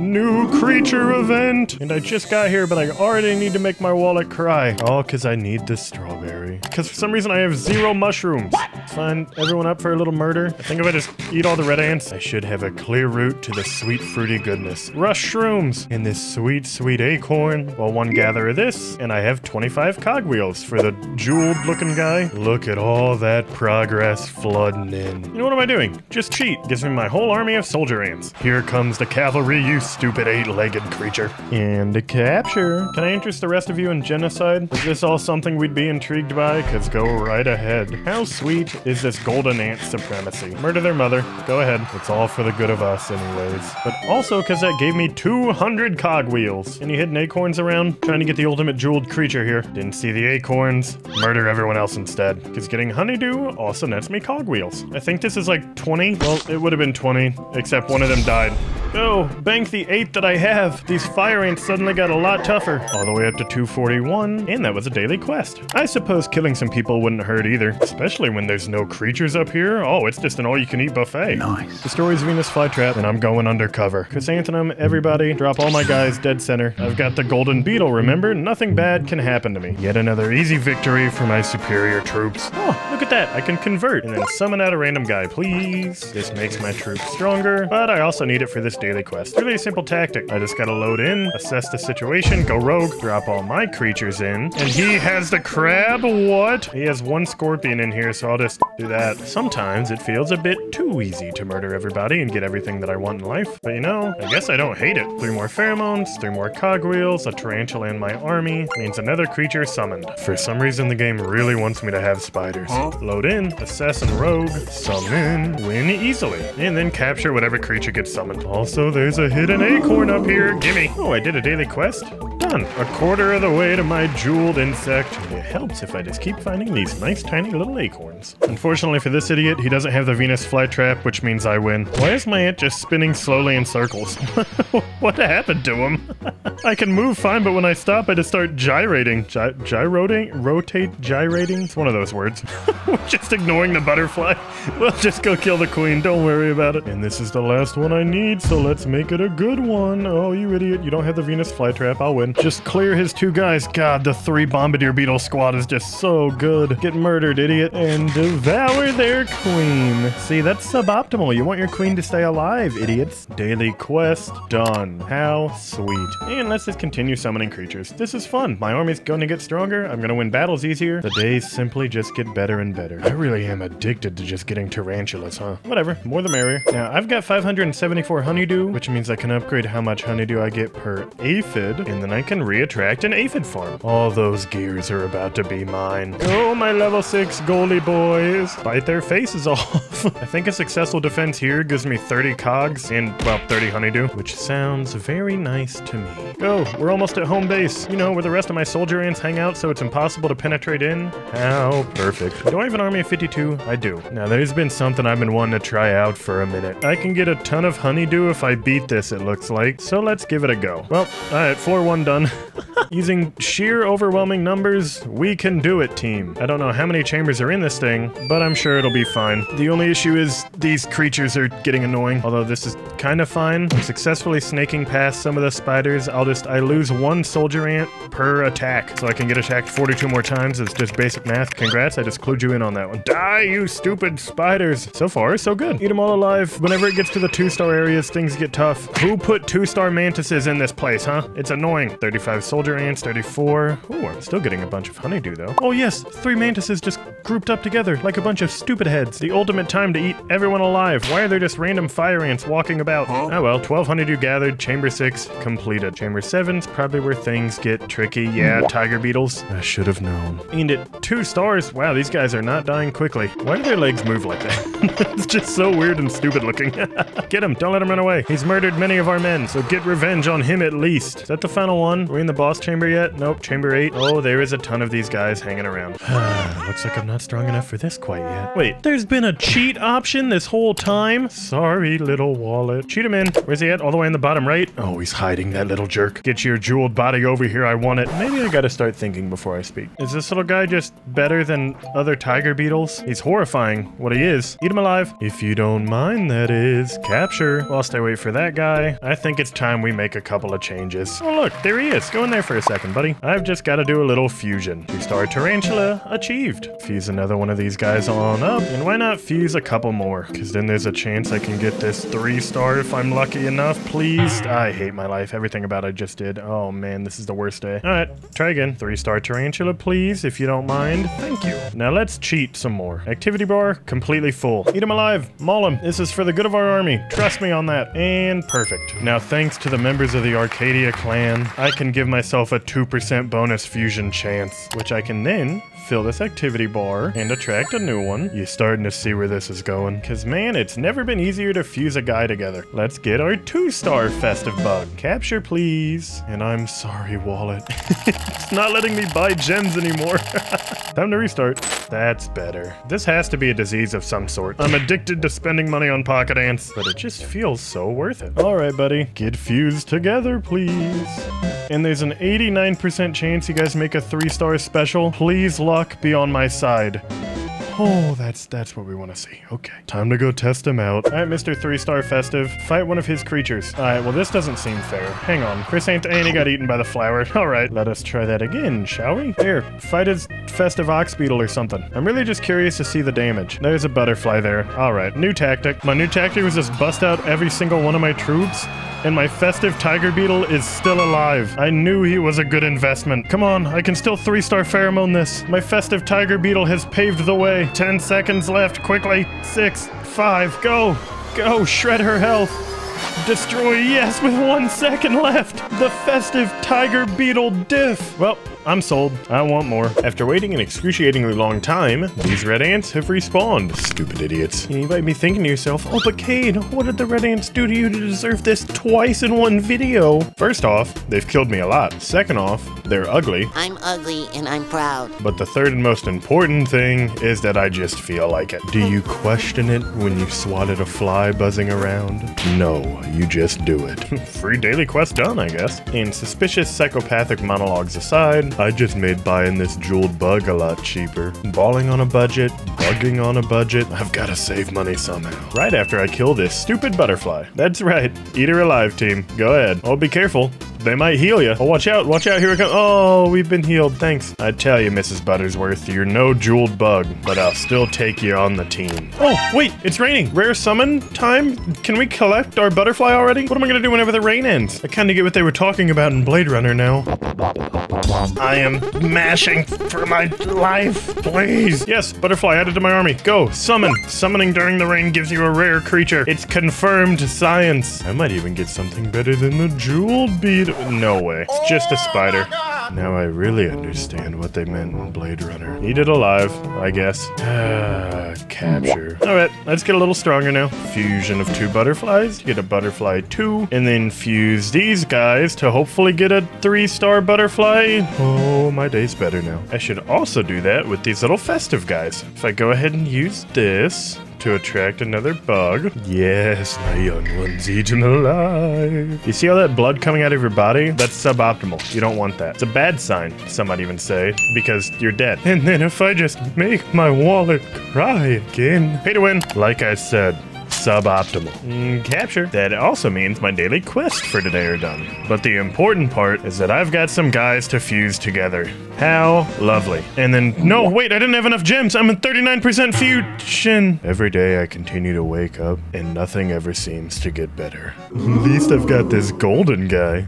New creature event! And I just got here, but I already need to make my wallet cry. All because I need this strawberry. Because for some reason I have zero mushrooms. What? Fine, everyone up for a little murder? I think if I just eat all the red ants, I should have a clear route to the sweet fruity goodness. Rush shrooms! And this sweet, sweet acorn. Well, one gather of this, and I have 25 cogwheels for the jeweled looking guy. Look at all that progress flooding in. You know what am I doing? Just cheat. Gives me my whole army of soldier ants. Here comes the cavalry, you stupid eight-legged creature. And capture. Can I interest the rest of you in genocide? Is this all something we'd be intrigued by? Cause go right ahead. How sweet is this golden ant supremacy? Murder their mother. Go ahead. It's all for the good of us anyways. But also cause that gave me 200 cogwheels. Any hidden acorns around? Trying to get the ultimate jeweled creature here. Didn't see the acorns. Murder everyone else instead. Cause getting honeydew also nets me cogwheels. I think this is like 20. Well, it would have been 20, except one of them died. Oh, bank the eight that I have. These fire ants suddenly got a lot tougher. All the way up to 241, and that was a daily quest. I suppose killing some people wouldn't hurt either, especially when there's no creatures up here. Oh, it's just an all-you-can-eat buffet. Nice. The story's Venus flytrap, and I'm going undercover. Chrysanthemum, everybody, drop all my guys dead center. I've got the golden beetle, remember? Nothing bad can happen to me. Yet another easy victory for my superior troops. Oh, look at that. I can convert and then summon out a random guy, please. This makes my troops stronger, but I also need it for this daily quest. Really simple tactic. I just gotta load in, assess the situation, go rogue, drop all my creatures in, and he has the crab? What? He has one scorpion in here, so I'll just do that. Sometimes it feels a bit too easy to murder everybody and get everything that I want in life, but you know, I guess I don't hate it. Three more pheromones, three more cogwheels, a tarantula in my army, means another creature summoned. For some reason, the game really wants me to have spiders. Load in, assess and rogue, summon, win easily, and then capture whatever creature gets summoned. Also, there's a hidden acorn up here. Gimme. Oh, I did a daily quest. Done. A quarter of the way to my jeweled insect. It helps if I just keep finding these nice tiny little acorns. Unfortunately for this idiot, he doesn't have the Venus flytrap, which means I win. Why is my ant just spinning slowly in circles? what happened to him? I can move fine, but when I stop, I just start gyrating. Gy gyroting? Rotate? Gyrating? It's one of those words. just ignoring the butterfly. We'll just go kill the queen. Don't worry about it. And this is the last one I need, so let's make it a good one. Oh, you idiot. You don't have the Venus flytrap. I'll win. Just clear his two guys. God, the three Bombardier Beetle squad is just so good. Get murdered, idiot. And devour their queen. See, that's suboptimal. You want your queen to stay alive, idiots. Daily quest done. How sweet. And let's just continue summoning creatures. This is fun. My army's to get stronger. I'm to win battles easier. The days simply just get better and better. I really am addicted to just getting tarantulas, huh? Whatever. More the merrier. Now, I've got 574 honeydew, which means I can upgrade how much honeydew I get per aphid, and then I can re-attract an aphid farm. All those gears are about to be mine. Go, my level 6 goalie boys. Bite their faces off. I think a successful defense here gives me 30 cogs and, well, 30 honeydew, which sounds very nice to me. Go, we're almost at home base. You know, where the rest of my soldier ants hang out so it's impossible to penetrate in. How perfect. Do I have an army of 52? I do. Now, there's been something I've been wanting to try out for a minute. I can get a ton of honeydew if I beat this, it looks like. So let's give it a go. Well, alright, floor one done. Using sheer overwhelming numbers, we can do it, team. I don't know how many chambers are in this thing, but I'm sure it'll be fine. The only issue is these creatures are getting annoying, although this is kind of fine. I'm successfully snaking past some of the spiders. I'll just, I lose one soldier ant per attack, so I can get attacked 42 more times. It's just basic math. Congrats, I just clued you in on that one. Die, you stupid spiders. So far, so good. Eat them all alive. Whenever it gets to the two-star areas, things get tough. Who put two-star mantises in this place, huh? It's annoying. 35 soldier ants, 34. Ooh, I'm still getting a bunch of honeydew, though. Oh, yes, three mantises just grouped up together like a bunch of stupid heads. The ultimate time to eat everyone alive. Why are there just random fire ants walking about? Oh well, 12 honeydew gathered, chamber 6 completed. Chamber 7's probably where things get tricky. Yeah, hmm. tiger beetles. I should have known. And at two stars, wow, these guys are not dying quickly. Why do their legs move like that? it's just so weird and stupid looking. get him, don't let him run away. He's murdered many of our men, so get revenge on him at least. Is that the final one? One. Are we in the boss chamber yet? Nope, chamber eight. Oh, there is a ton of these guys hanging around. Looks like I'm not strong enough for this quite yet. Wait, there's been a cheat option this whole time? Sorry, little wallet. Cheat him in. Where's he at? All the way in the bottom right? Oh, he's hiding, that little jerk. Get your jeweled body over here, I want it. Maybe I gotta start thinking before I speak. Is this little guy just better than other tiger beetles? He's horrifying, what he is. Eat him alive. If you don't mind, that is. Capture. Whilst I wait for that guy, I think it's time we make a couple of changes. Oh look, there Go in there for a second, buddy. I've just gotta do a little fusion. Two-star tarantula achieved. Fuse another one of these guys on up, and why not fuse a couple more? Because then there's a chance I can get this three-star if I'm lucky enough, please. I hate my life. Everything about I just did. Oh man, this is the worst day. All right, try again. Three-star tarantula, please, if you don't mind. Thank you. Now let's cheat some more. Activity bar, completely full. Eat him alive. Maul him. This is for the good of our army. Trust me on that. And perfect. Now, thanks to the members of the Arcadia clan, I can give myself a 2% bonus fusion chance, which I can then fill this activity bar and attract a new one. You're starting to see where this is going. Cause man, it's never been easier to fuse a guy together. Let's get our two-star festive bug. Capture, please. And I'm sorry, wallet. it's not letting me buy gems anymore. Time to restart. That's better. This has to be a disease of some sort. I'm addicted to spending money on pocket ants, but it just feels so worth it. All right, buddy. Get fused together, please. And there's an 89% chance you guys make a three-star special. Please luck be on my side. Oh, that's that's what we want to see. Okay. Time to go test him out. All right, Mr. Three-Star Festive. Fight one of his creatures. All right, well, this doesn't seem fair. Hang on. Chris ain't and he got eaten by the flower. All right, let us try that again, shall we? Here, fight his Festive Ox Beetle or something. I'm really just curious to see the damage. There's a butterfly there. All right, new tactic. My new tactic was just bust out every single one of my troops and my festive tiger beetle is still alive. I knew he was a good investment. Come on, I can still three-star pheromone this. My festive tiger beetle has paved the way. 10 seconds left, quickly. Six, five, go. Go, shred her health. Destroy, yes, with one second left. The festive tiger beetle diff. Well, I'm sold. I want more. After waiting an excruciatingly long time, these red ants have respawned. Stupid idiots. You might be thinking to yourself, oh, but Cade, what did the red ants do to you to deserve this twice in one video? First off, they've killed me a lot. Second off, they're ugly. I'm ugly and I'm proud. But the third and most important thing is that I just feel like it. Do you question it when you swatted a fly buzzing around? No, you just do it. Free daily quest done, I guess. And suspicious psychopathic monologues aside, I just made buying this jeweled bug a lot cheaper. Balling on a budget, bugging on a budget, I've gotta save money somehow. Right after I kill this stupid butterfly. That's right. Eat her alive, team. Go ahead. Oh, be careful. They might heal you. Oh, watch out. Watch out. Here we go. Oh, we've been healed. Thanks. I tell you, Mrs. Buttersworth, you're no jeweled bug, but I'll still take you on the team. Oh, wait. It's raining. Rare summon time? Can we collect our butterfly already? What am I going to do whenever the rain ends? I kind of get what they were talking about in Blade Runner now. I am mashing for my life. Please. Yes, butterfly to my army. Go. Summon. Summoning during the rain gives you a rare creature. It's confirmed science. I might even get something better than the jeweled beetle. No way. It's just a spider. Now I really understand what they meant in Blade Runner. Eat it alive, I guess. Ah, capture. Alright, let's get a little stronger now. Fusion of two butterflies. to Get a butterfly two. And then fuse these guys to hopefully get a three-star butterfly. Oh, my day's better now. I should also do that with these little festive guys. If I go ahead and use this to attract another bug. Yes, my young ones, eat them alive. You see all that blood coming out of your body? That's suboptimal. You don't want that. It's a bad sign, some might even say, because you're dead. And then if I just make my wallet cry again. Pay to win. Like I said, suboptimal. Mm, capture. That also means my daily quests for today are done. But the important part is that I've got some guys to fuse together. How lovely. And then, no, wait, I didn't have enough gems. I'm at 39% fusion. Every day I continue to wake up and nothing ever seems to get better. At least I've got this golden guy.